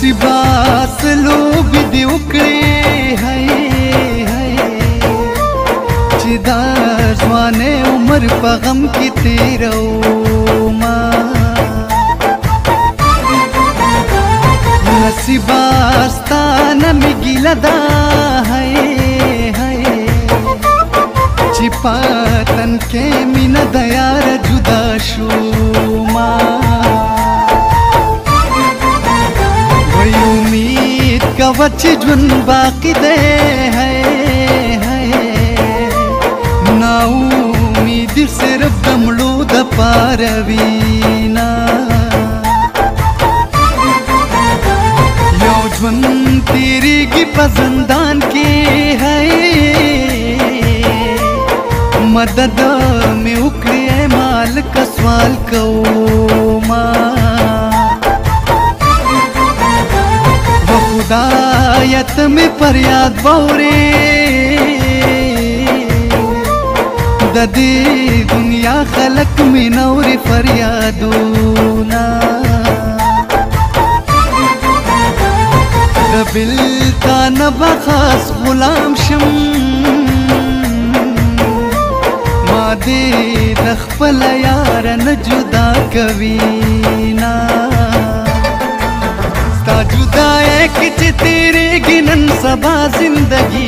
مصیبات لوب دی وکړې هي هي چې دا ځوانه عمر په غم کې تیرو ما مصیبات ستانه می ګیلا دا هي هي چې پاتن کې مینه دیار बच जुन बाकी दे है, है ना उम्मीद सिर्फ दमड़ू द पारवीना जुन तेरी की पसंदान की है मदद में उकड़े माल का सवाल कौ माँ آیت می پر یاد باوري د دې دنیا خلق می نور فریادونه قبل تا نبخاس غلام شم ما دې د خپل یار نه جدا کوي نا ستا جدا یک تیرېږي نن سبا زندگی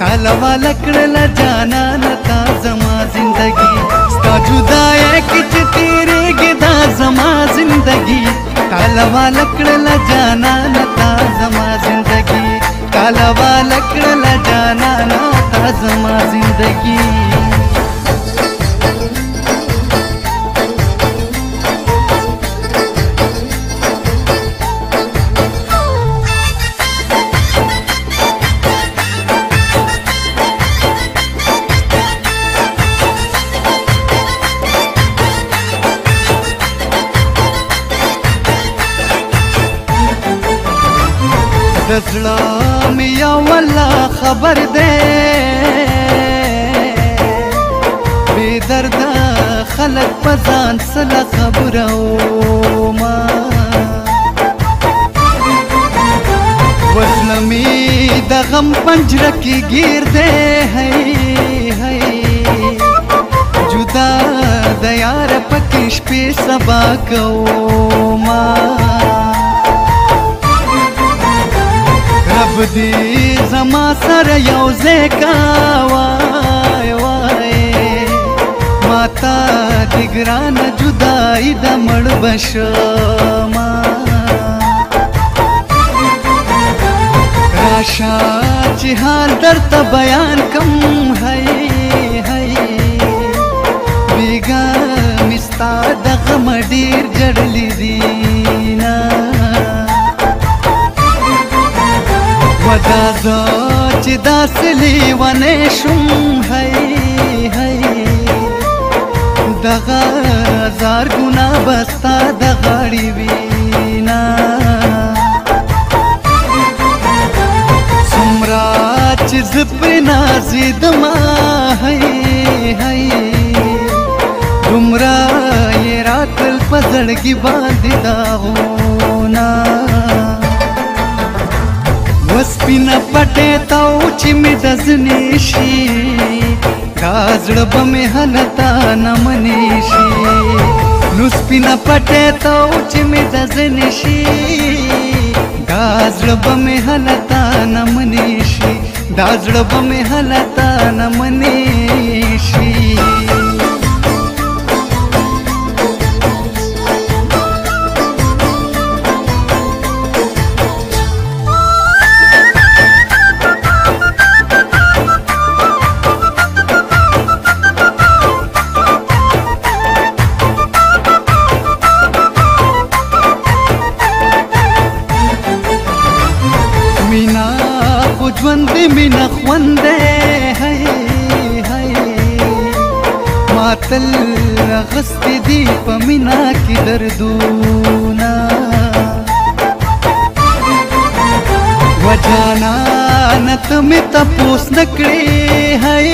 تاله واله کړله جانانه تا زما زندگي ستا جدایه کې چې تیرېږي دا زما زندگی تاله واله کړله جانانه تا زما زندگی تاله واله کړله جانانه تا زما زندگی دزړه مې ولا خبر دې بی درد خلق پزان سره خبرو ما وسنه می د غم پنجره کې گیر دې هي هي جدا د یار پکې شپې سبا کو ما په دې زما سره یو ځای کا وای وای ماتا دې ګران جدای د مړ بشما راشه چې حال درته بیان کم هي असली वनेशुम है है दगा हजार गुना बस्ता दगाड़ी बीना सुमरा चिज प्रिना जिदमा है है तुमरा ये रात पजड़ की बांधी दाऊ وینه پټې تاو چې می د زنې شي کازړه په می حالتا نه منې شي نو سپینه پټې تاو چې می د زنې شي کازړه په می حالتا نه منې شي دا زړه په می حالتا نه منې شي د مینا خوندې هي هي ماتل غست دی په مینا کې دردونه وجانا نت می تپوس نکړې هي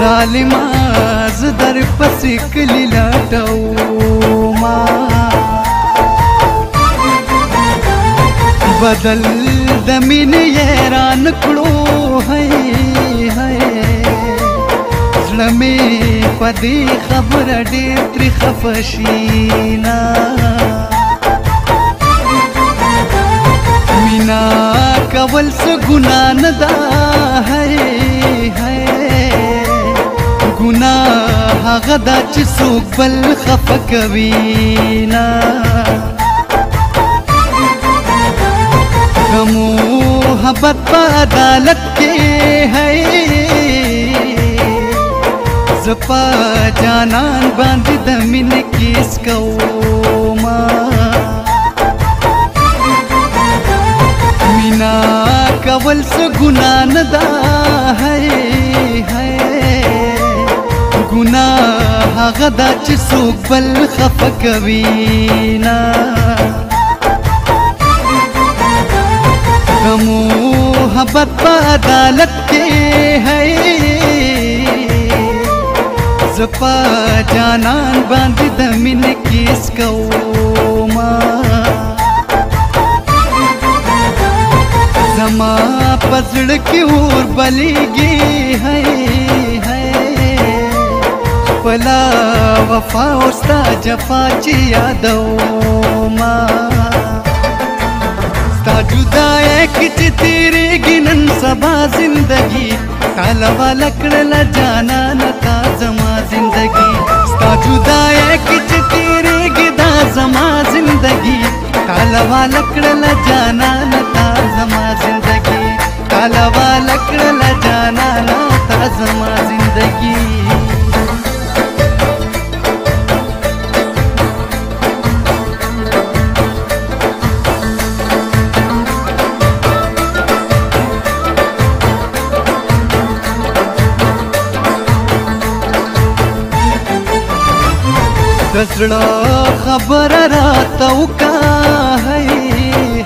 ظالما ز در پسې کلی لاټو ما بدل د مینې حیران کړو هي هي زړه مې په دې خبره ډېر ترې خفه شینا مینا کول څه ګنا نه ده هي هي ګنا هغه دا چې څوک بل خفه کوي نه محبت په عدالت کې هي زپا جانان باندې د مين کیس کوما مینا کول س ګنا نه دا هي هي ګنا هغه دا چې څوک بل خفقوي نه amor. محبت په عدالت کې ہے زپا جانان باندې د مینې کیس کوما زما پزړ کې اور بلیږي ہے پلا وفا او ستا جفا چې یادو ما تا جدای کچ تیریږي نن سبا زندگی تالوا لکړل جانا نتا زما زندگی تا جدای کچ تیریږي دا زما زندگی تالوا لکړل جانا دزړه خبر را توکا هي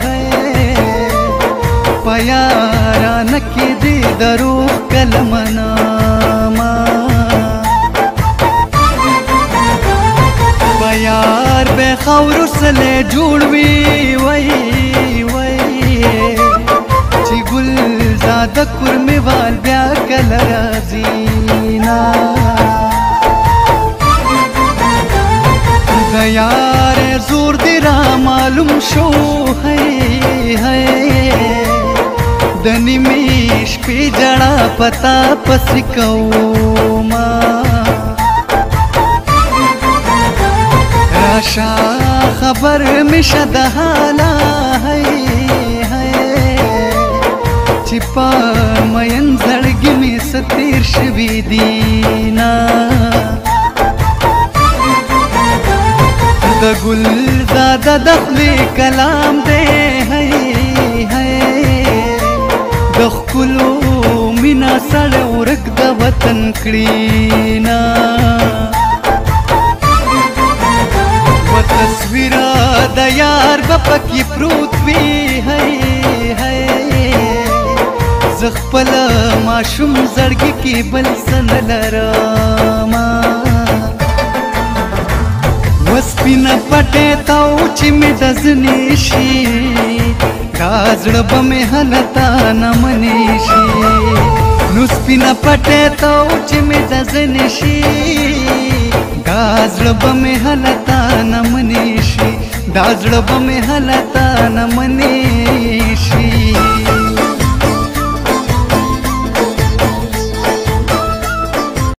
هي پیارا نکې دې درو کلمنا ما پیار به خور سره جوړوي وای وای چې ګل زاد کور میوال بیا کل راځي نا یار زور دی را معلوم شو هی هی د نیمې شپې جړه پتا پسې کوم راشه خبر مشه د حالا هی هی چې په مین زړګي مې ستیر شوي دی نه د ګل زاده د خپل کلام دی هي هي د خپل مینا سره ورک د وطن کړی نا په تصویر د یار په پکی پروت وی هي هي زخپل ماشوم زړګي کې بل سن لرما स्पिन पटे तो मिटज काजड़ बमे हलता न मनीशी नुसपीन पटे तो मिटज काजड़ बमे हलता न मनीषी दाजळ बमे हलता न मनीशी